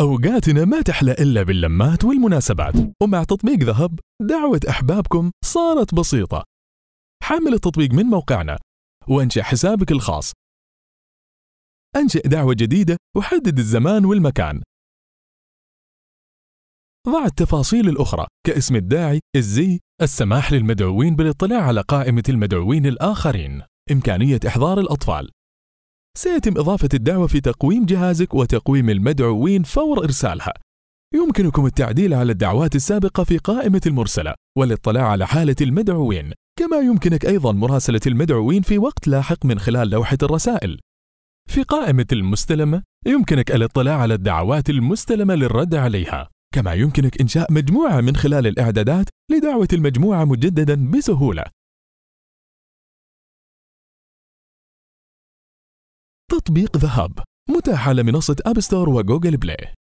أوقاتنا ما تحلى إلا باللمات والمناسبات. ومع تطبيق ذهب دعوة أحبابكم صارت بسيطة. حمل التطبيق من موقعنا وانشئ حسابك الخاص. أنشئ دعوة جديدة وحدد الزمان والمكان. ضع التفاصيل الأخرى كاسم الداعي، الزي، السماح للمدعوين بالاطلاع على قائمة المدعوين الآخرين، إمكانية إحضار الأطفال. سيتم إضافة الدعوة في تقويم جهازك وتقويم المدعوين فور إرسالها. يمكنكم التعديل على الدعوات السابقة في قائمة المرسلة والاطلاع على حالة المدعوين، كما يمكنك أيضا مراسلة المدعوين في وقت لاحق من خلال لوحة الرسائل. في قائمة المستلمة يمكنك الاطلاع على الدعوات المستلمة للرد عليها. كما يمكنك إنشاء مجموعة من خلال الإعدادات لدعوة المجموعة مجددا بسهولة. تطبيق ذهب متاح على منصة أب ستور وجوجل بلاي